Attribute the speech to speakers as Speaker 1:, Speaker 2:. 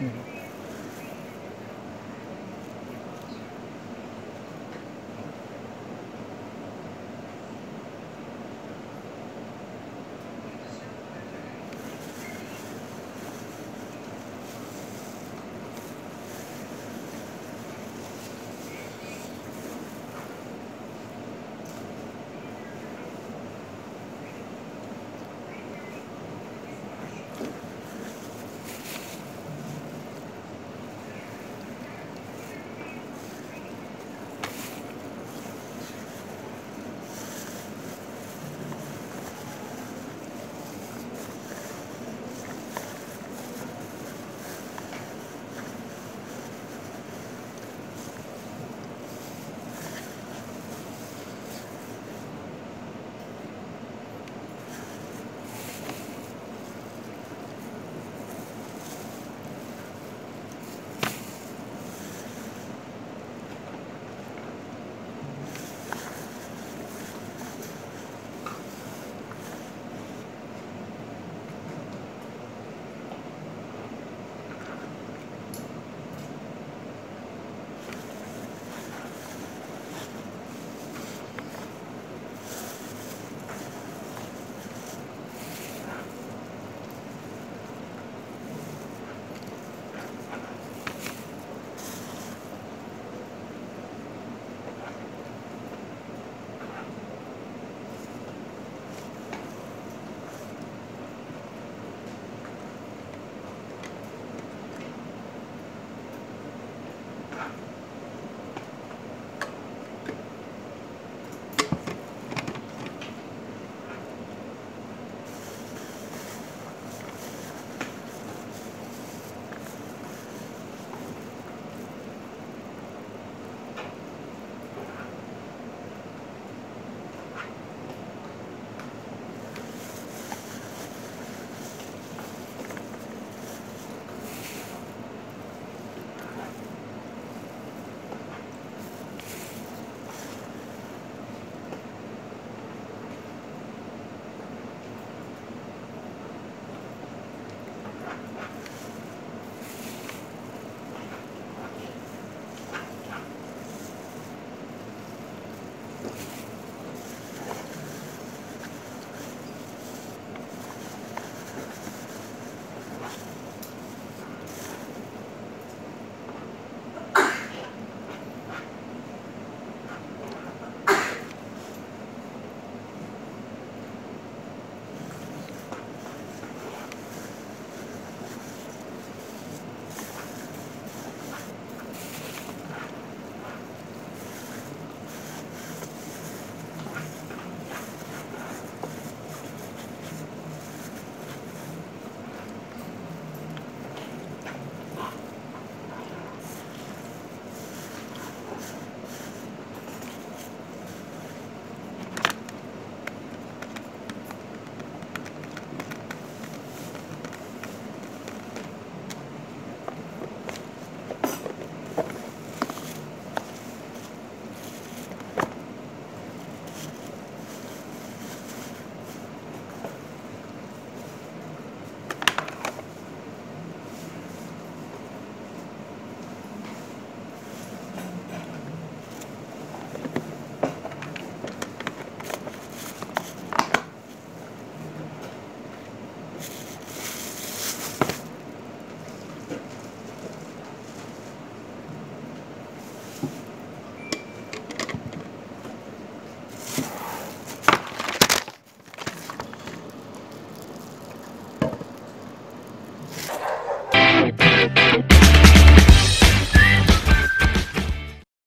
Speaker 1: Mm-hmm.